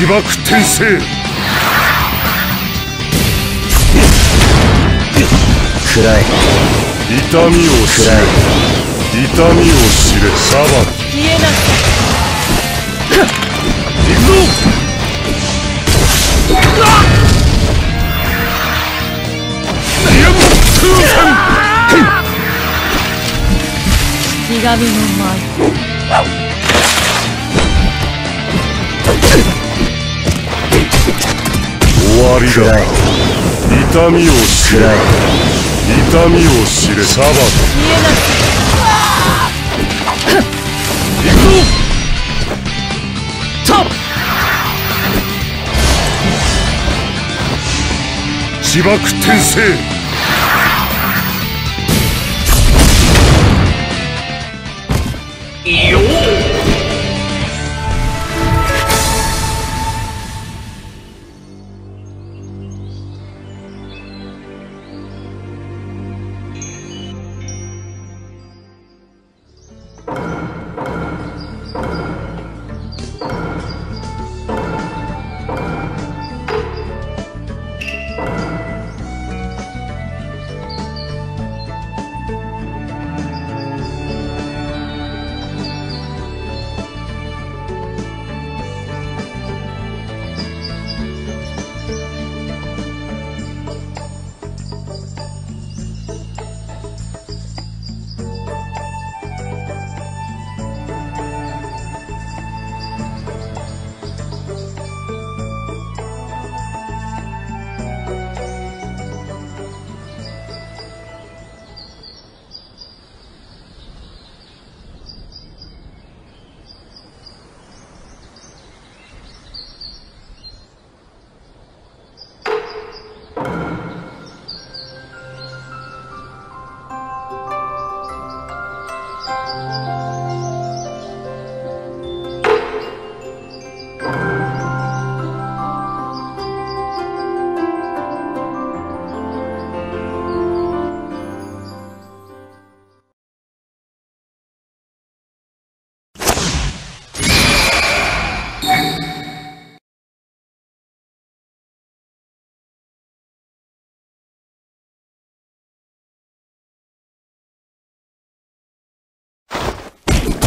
自爆転生。暗い。痛みを知れ。痛みを知れ。サバン消えなさ行くぞ。リアム空戦いひがみの舞終わりだ暗い。痛みを知れ。痛みを知れ。サバくぞ自爆転生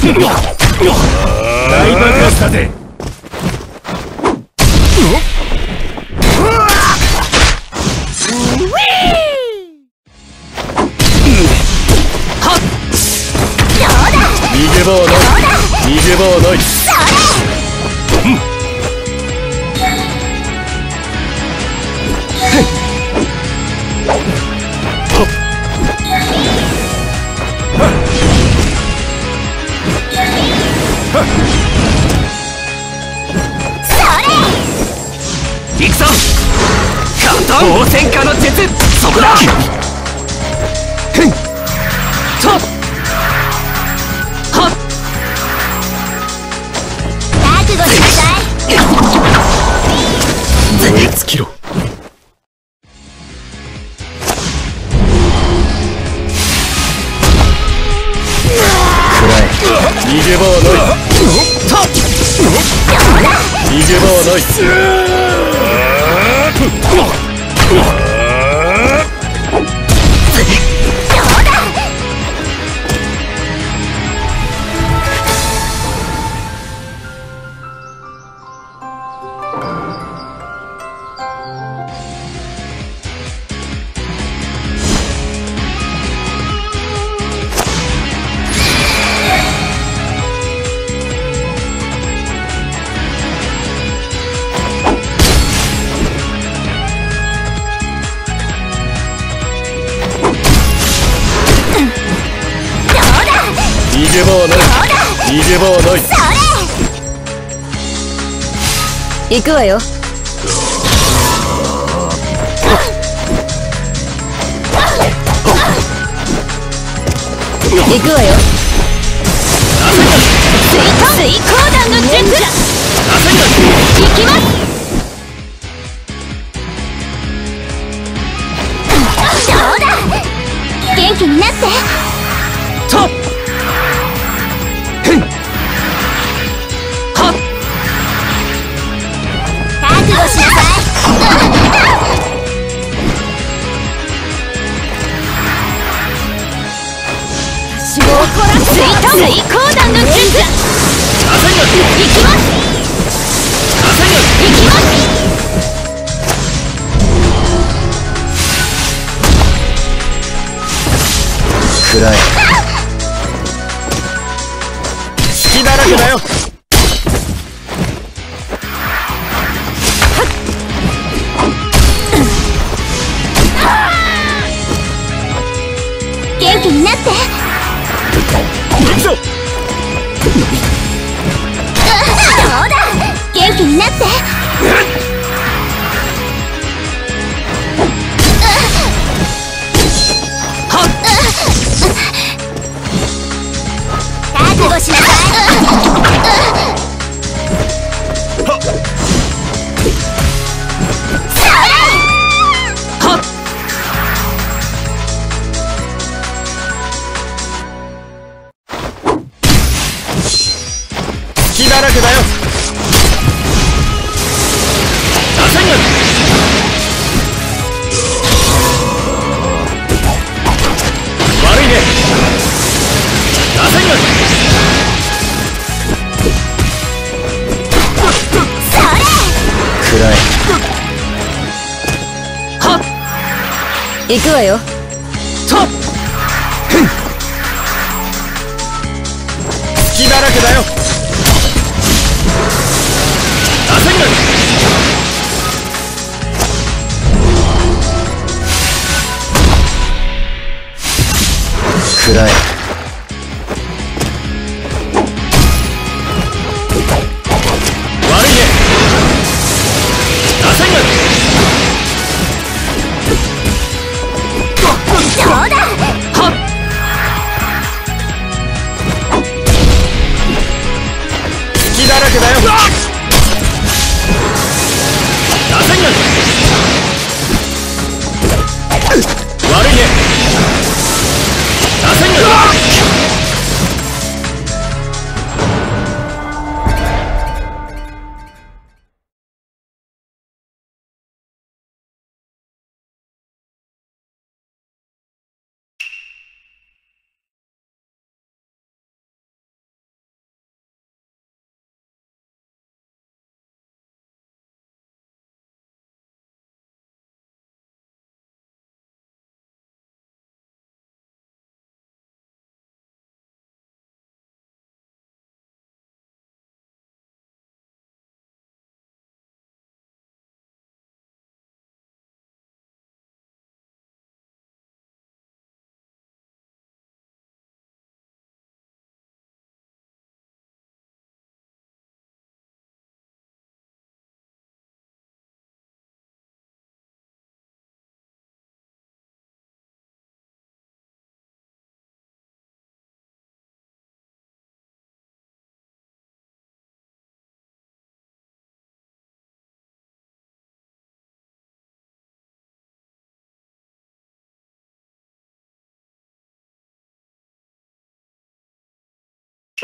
大爆発だ。ぜ逃げ場はない。逃げ場はない。応戦家の術そこだ。ふんとはっ覚悟しなさい。燃え尽きろ逃げ場はない。逃げ場はない。逃ない逃げ場はない行くわよ。行くわよ。水水光弾の術行きます。そうだ。元気になって水水光弾の術行きます行きます暗い。隙だらけだよ。行くわよ。隙だらけだよ。打線が暗い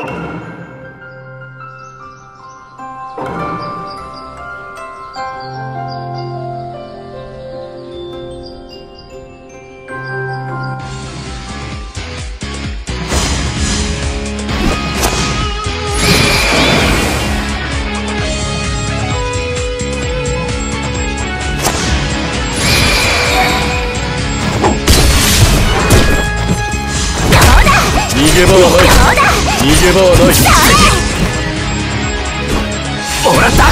逃げ場はない。逃げ場はない。もらった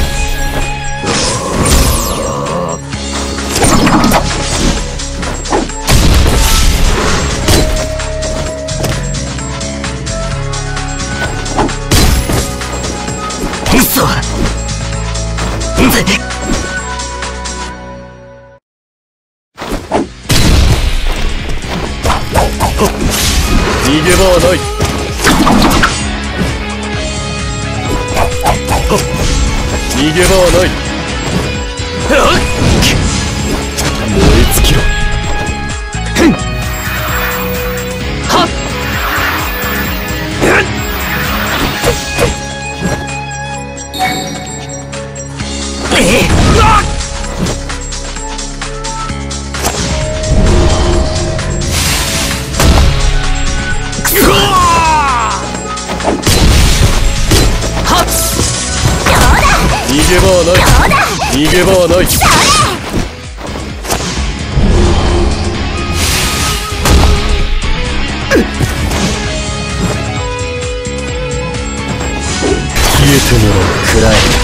逃げ場はない逃げ場はない。燃え尽きろ。はっげ場はない逃げ場はない消えてもらう。くらい。